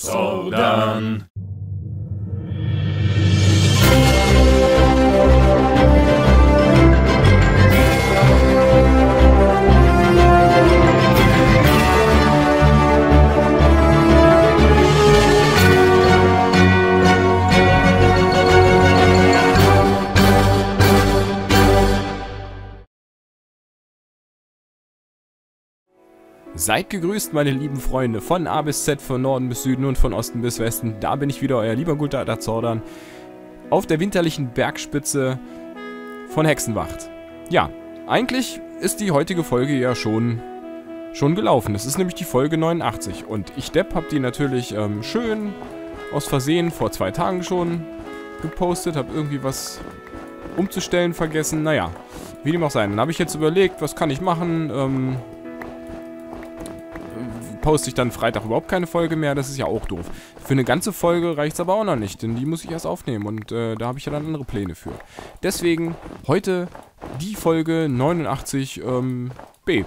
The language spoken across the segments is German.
Zordern. Seid gegrüßt, meine lieben Freunde, von A bis Z, von Norden bis Süden und von Osten bis Westen. Da bin ich wieder, euer lieber guter alter Zordern, auf der winterlichen Bergspitze von Hexenwacht. Ja, eigentlich ist die heutige Folge ja schon, schon gelaufen. Das ist nämlich die Folge 89 und ich, Depp, hab die natürlich ähm, schön aus Versehen vor zwei Tagen schon gepostet, hab irgendwie was umzustellen vergessen. Naja, wie dem auch sein. Dann habe ich jetzt überlegt, was kann ich machen, ähm poste ich dann Freitag überhaupt keine Folge mehr. Das ist ja auch doof. Für eine ganze Folge reicht es aber auch noch nicht, denn die muss ich erst aufnehmen und äh, da habe ich ja dann andere Pläne für. Deswegen heute die Folge 89 ähm, B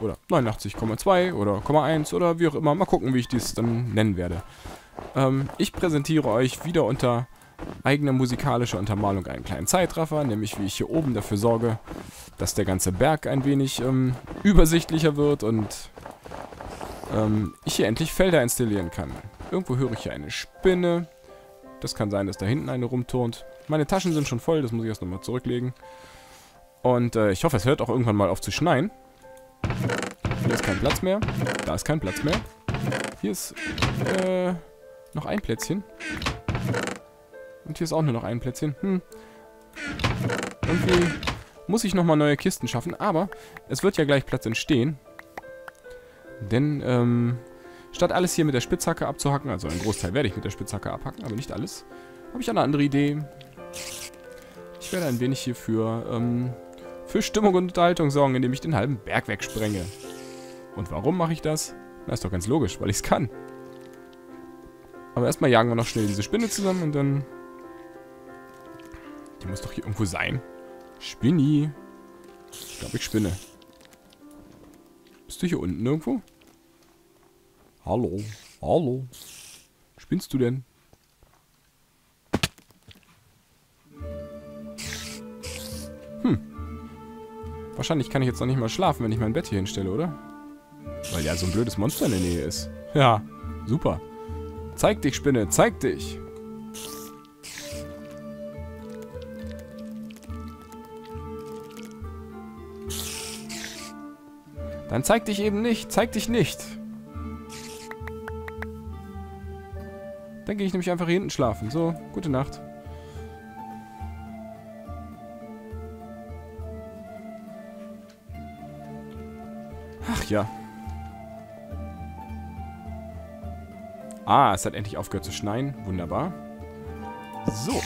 oder 89,2 oder 1 oder wie auch immer. Mal gucken, wie ich dies dann nennen werde. Ähm, ich präsentiere euch wieder unter eigener musikalischer Untermalung einen kleinen Zeitraffer, nämlich wie ich hier oben dafür sorge, dass der ganze Berg ein wenig ähm, übersichtlicher wird und ähm, ich hier endlich Felder installieren kann. Irgendwo höre ich hier eine Spinne. Das kann sein, dass da hinten eine rumturnt. Meine Taschen sind schon voll, das muss ich erst nochmal zurücklegen. Und äh, ich hoffe, es hört auch irgendwann mal auf zu schneien. Hier ist kein Platz mehr. Da ist kein Platz mehr. Hier ist äh, noch ein Plätzchen. Und hier ist auch nur noch ein Plätzchen. Hm. Irgendwie muss ich nochmal neue Kisten schaffen. Aber es wird ja gleich Platz entstehen. Denn, ähm, statt alles hier mit der Spitzhacke abzuhacken, also einen Großteil werde ich mit der Spitzhacke abhacken, aber nicht alles, habe ich eine andere Idee. Ich werde ein wenig hier für, ähm, für Stimmung und Unterhaltung sorgen, indem ich den halben Berg wegsprenge. Und warum mache ich das? Na, ist doch ganz logisch, weil ich es kann. Aber erstmal jagen wir noch schnell diese Spinne zusammen und dann... Die muss doch hier irgendwo sein. Spinni. Ich glaube, ich spinne. Bist du hier unten irgendwo? Hallo? Hallo? Spinnst du denn? Hm. Wahrscheinlich kann ich jetzt noch nicht mal schlafen, wenn ich mein Bett hier hinstelle, oder? Weil ja so ein blödes Monster in der Nähe ist. Ja, super. Zeig dich, Spinne, zeig dich. Dann zeig dich eben nicht. Zeig dich nicht. Dann gehe ich nämlich einfach hier hinten schlafen. So, gute Nacht. Ach ja. Ah, es hat endlich aufgehört zu schneien. Wunderbar. So.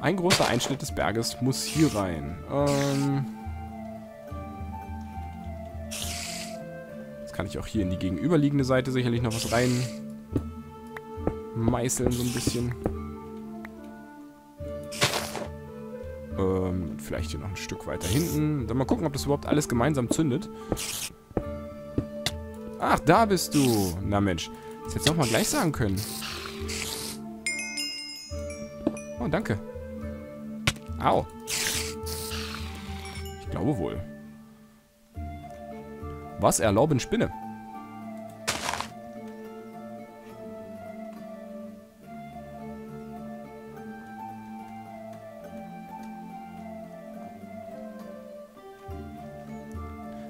Ein großer Einschnitt des Berges muss hier rein. Ähm... kann ich auch hier in die gegenüberliegende Seite sicherlich noch was rein meißeln so ein bisschen. Ähm, vielleicht hier noch ein Stück weiter hinten. Dann mal gucken, ob das überhaupt alles gemeinsam zündet. Ach, da bist du. Na Mensch, das hättest du auch mal gleich sagen können. Oh, danke. Au. Ich glaube wohl. Was erlauben Spinne?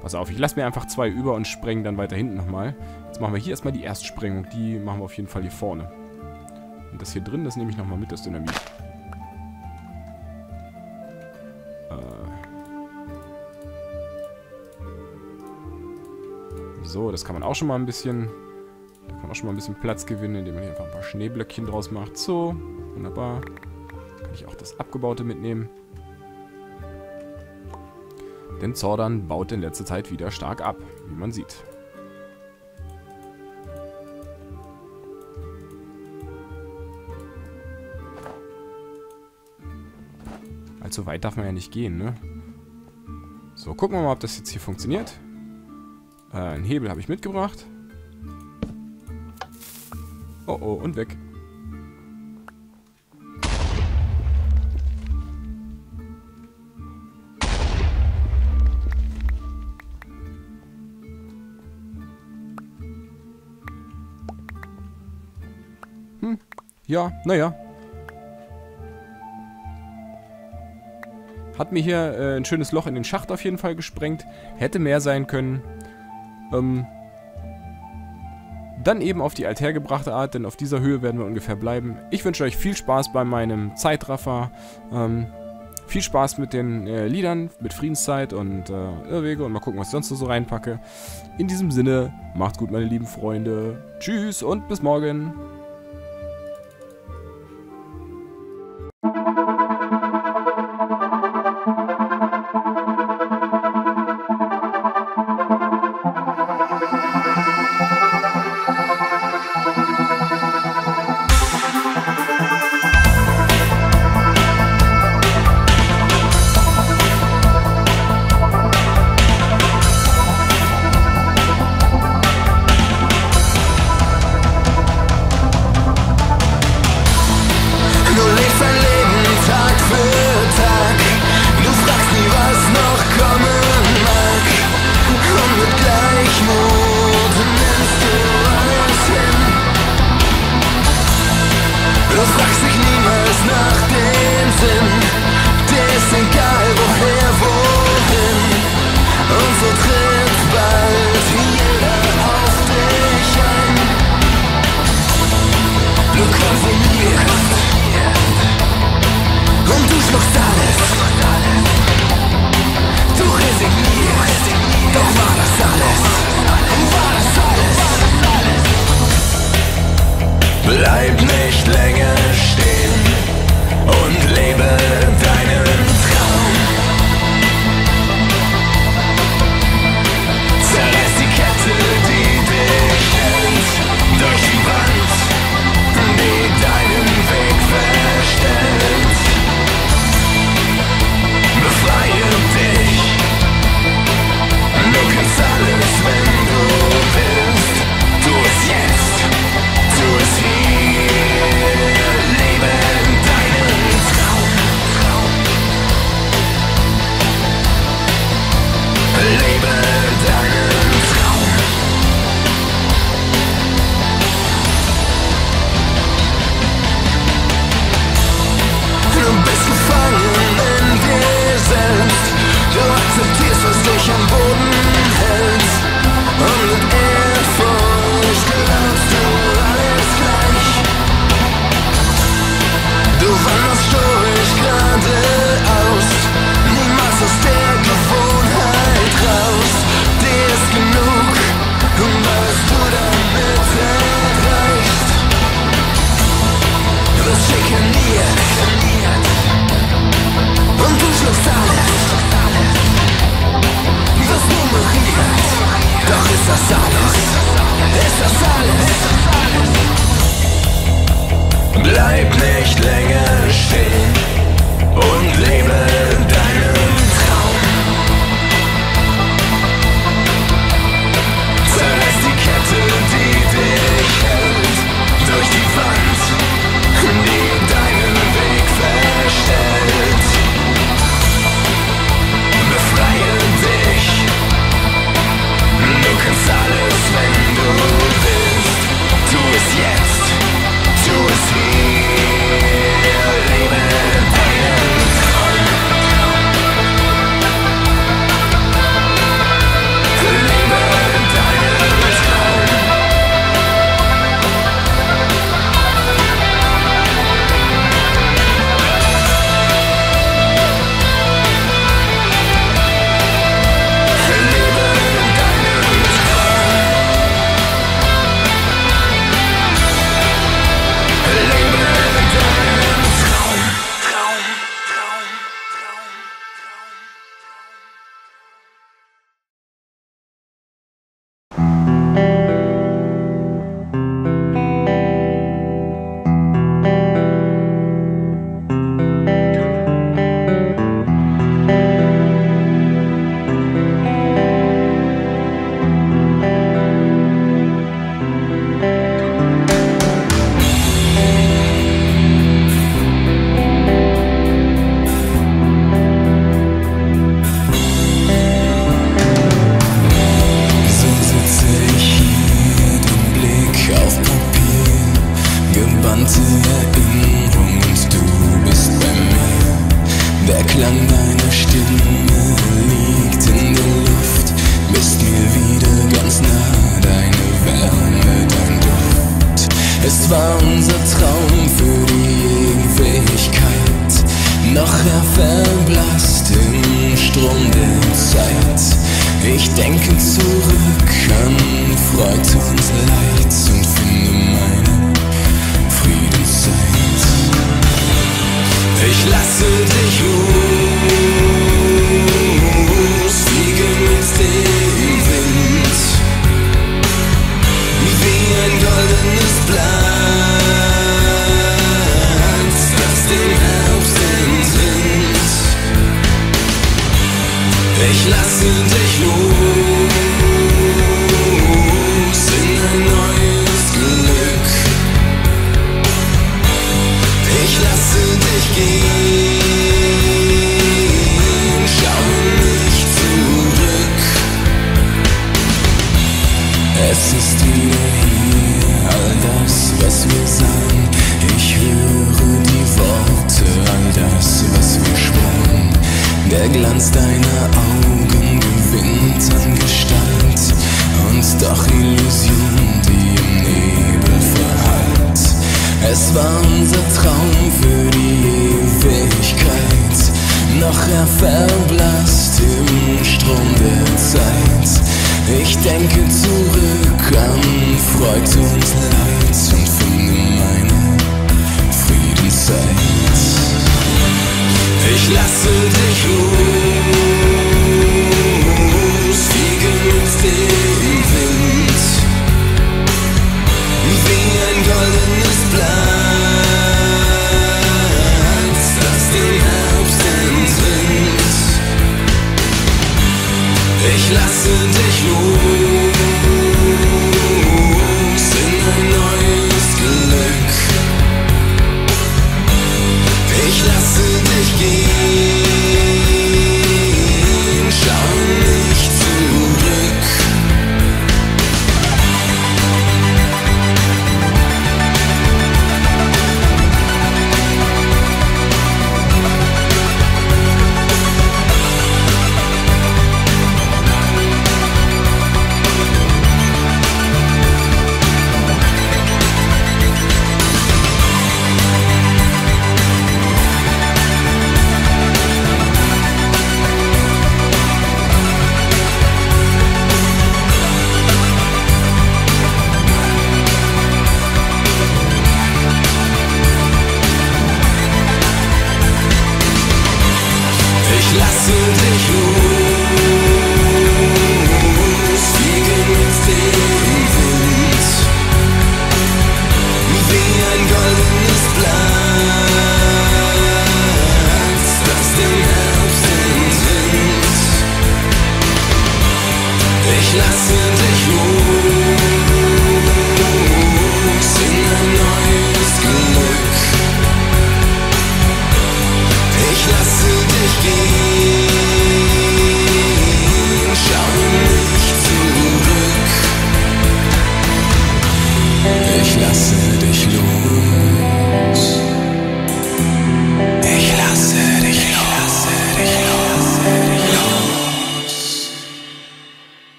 Pass auf, ich lasse mir einfach zwei über und spreng dann weiter hinten nochmal. Jetzt machen wir hier erstmal die Erstsprengung. Die machen wir auf jeden Fall hier vorne. Und das hier drin, das nehme ich nochmal mit, das Dynamit. So, das kann man auch schon mal ein bisschen... Da kann man auch schon mal ein bisschen Platz gewinnen, indem man hier einfach ein paar Schneeblöckchen draus macht. So, wunderbar. Kann ich auch das Abgebaute mitnehmen. Denn Zordern baut in letzter Zeit wieder stark ab, wie man sieht. Allzu weit darf man ja nicht gehen, ne? So, gucken wir mal, ob das jetzt hier funktioniert. Äh, einen Hebel habe ich mitgebracht. Oh oh, und weg. Hm, ja, naja. Hat mir hier äh, ein schönes Loch in den Schacht auf jeden Fall gesprengt. Hätte mehr sein können. Ähm, dann eben auf die althergebrachte Art, denn auf dieser Höhe werden wir ungefähr bleiben. Ich wünsche euch viel Spaß bei meinem Zeitraffer. Ähm, viel Spaß mit den äh, Liedern, mit Friedenszeit und äh, Irrwege und mal gucken, was ich sonst so reinpacke. In diesem Sinne, macht's gut, meine lieben Freunde. Tschüss und bis morgen. la Es ist wieder hier, all das, was wir sein. Ich höre die Worte, all das, was wir schworen. Der Glanz deiner Augen gewinnt an Gestalt und doch Illusion, die im Nebel verhallt. Es war unser Traum für die Ewigkeit, noch er verblasst im Strom der Zeit. Ich denke zurück an Freud und Leid und finde meine Friedenszeit. Ich lasse dich ruhen.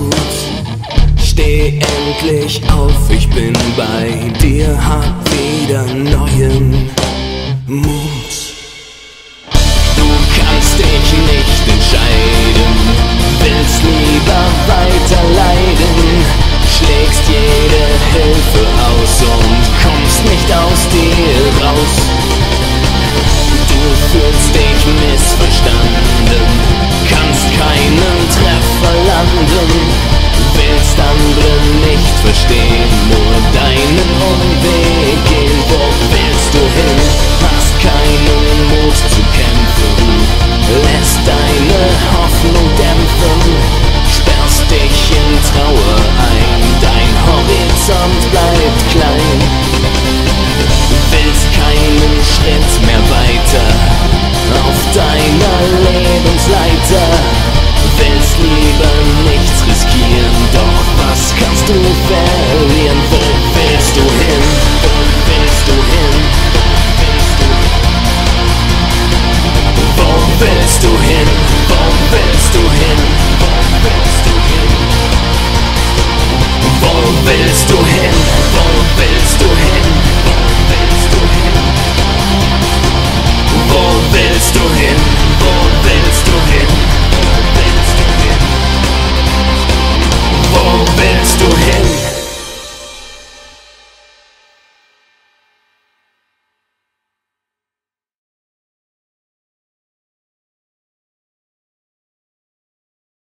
gut. Steh endlich auf, ich bin bei dir, hab wieder neuen Mut. Du kannst dich nicht entscheiden, willst lieber weiter leiden, schlägst jede Hilfe aus und kommst nicht aus dir raus. Du fühlst dich missverstanden anderen, willst andere nicht verstehen, nur deinen Hund.